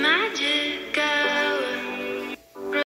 magic.